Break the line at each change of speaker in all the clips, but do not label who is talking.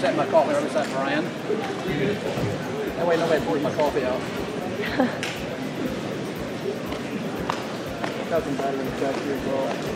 set my coffee, I set Brian. That way nobody pours my coffee out. Cousin better than the judge here as well.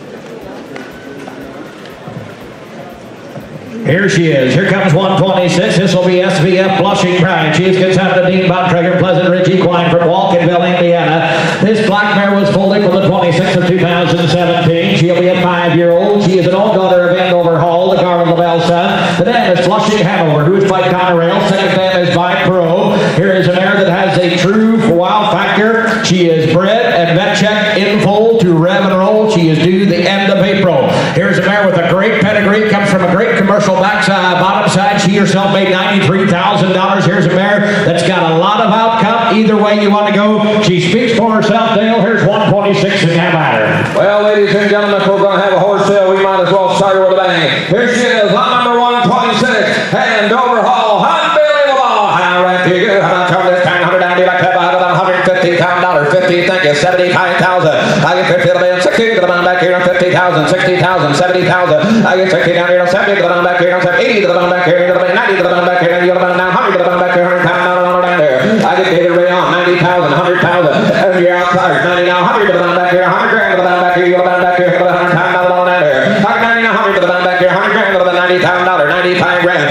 Here she is. Here comes 126. This will be SVF Blushing Bride. She is consigned to Dean Bontrager, Pleasant Ridge Equine from Walkenville, Indiana. This black mare was folded for the 26th of 2017. She'll be a five-year-old. She is an old daughter of Andover Hall, the Garland Lobell son. The dam is Flushing Hanover, who's by Connor Rail. Second dam is by Pro. Here is a mare that has a true wow factor. She is bred and vet check in full to rev and roll. She is due the end of April. Here's a mare with a great pedigree, comes from a great commercial backside, uh, bottom side. She herself made $93,000. Here's a mare that's got a lot of outcome. Either way you want to go. She speaks for herself, Dale. Here's 126 in that matter.
Well, ladies and gentlemen, if we're going to have a horse sale, we might as well start with a bang. Here she is, line number 126, hand overhaul, unbelievable. How right to you? How much this time? 190 back up, out of $150, 50, thank you, 75,000. I get 50 to the man, 60 to the man back here, 50,000, 60,000, 70,000. I get 60 down here, 70 to the back here, 80 to the back here, 90 to the back here, 90 to man down, 100 to the back here, 100 pound down, down there. I get David Ray on, 90,000, 100,000. And you're outside, 90 now, 100 to the man back here, 100 grand to the man back here, you're the man back here, 100 pound down, down there. I get 90 now, 100 to the man back here, 100 grand to the 90,000 dollar, 95 grand.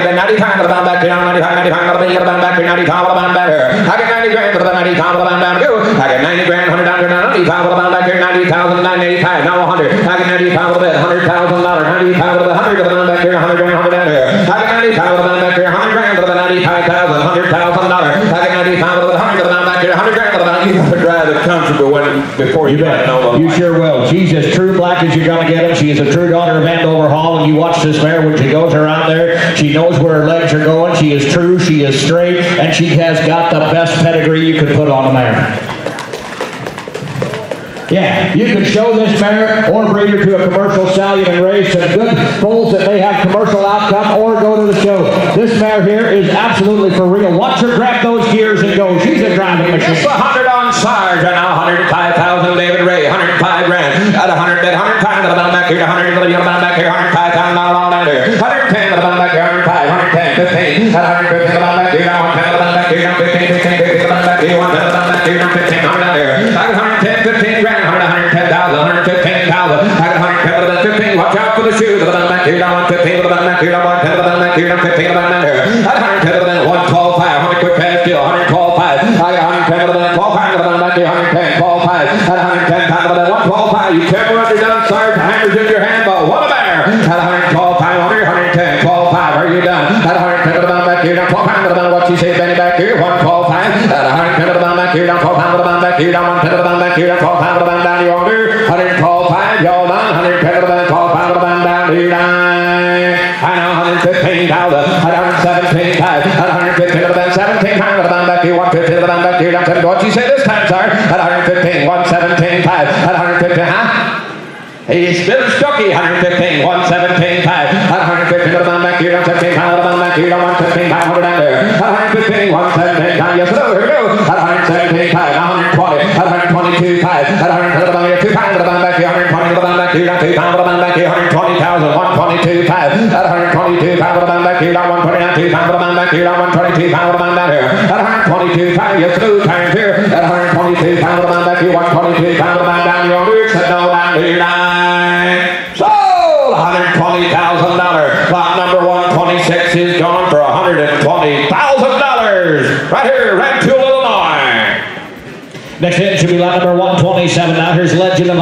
Get 90, 95 to the man back here, 95, 95 to the man back here, 95 to the man back here. I get 90 grand to the 95 to the man back here. I get 90 grand, 100 down here, 95 to the man back here, 90,000, 985, now 100. I 95 to the bed, 100,000 dollar, 95 to the 100 to the man back here, 100 grand, 100 down. I get 95 to the man back here, 100 grand to the 95,000, 100,000 dollar. I get 95 to the 100 to the man back here, 100 grand to the man. You drive when before you,
You sure will. She's as true black as you're going to get them. She is a true daughter of Andover Hall, and you watch this mare when she goes around there. She knows where her legs are going. She is true. She is straight, and she has got the best pedigree you could put on a mare. Yeah, you can show this mare or breeder to a commercial stallion and raise some good foals that may have commercial outcome or go to the show. This mare here is absolutely for real. Watch her grab those gears and go. She's a driving machine.
It's a hundred on Sarge, and now 105,000 David Ray, 105 grand. At 100 bid, 100 pound to the bottom back here, 100 110 here, 15 to the bottom down there. At 110 to the bottom, 112, 5. 100 quick pass deal, 112, 5. I got 110 to the bottom, 12 pound to the bottom 110, 12, 5. At 110 pound to the bottom, 112, 5. You careful what you're done, Sarge. Hammers in your hand, but what a bear. At 112 pound, 100, 110, 12, 5. Are you done? At 110 to the bottom back here, now 12 pound to the bottom. What you say, Benny back here? 112, 5. At 110 to the bottom back here, down 12 pound to the bottom back here, down 110 to the bottom back here, down 12 pound to the bottom down yonder. 112, 5. Y'all done? 110 115 down 117 times, 115 17 back 115 to the back to you, down What you say this time, sir? 115, 117 times, 115, huh? He's still stucky, 115, 117. Back down 2 pound to the bottom back here, 120,000, 122, 5. At 122, pound to the bottom back here, down 120, 2 pound to the bottom back here, down 122, pound to the bottom down here. At 122, 5. Yes, sir, times here. At 122, pound to the bottom back here, 122, pound to the bottom down yonder. Said no down here, nine. Sold! $120,000. Lot number 126 is gone for $120,000. Right here, Rantoul, Illinois.
Next in should be lot number 127. Now here's Legend of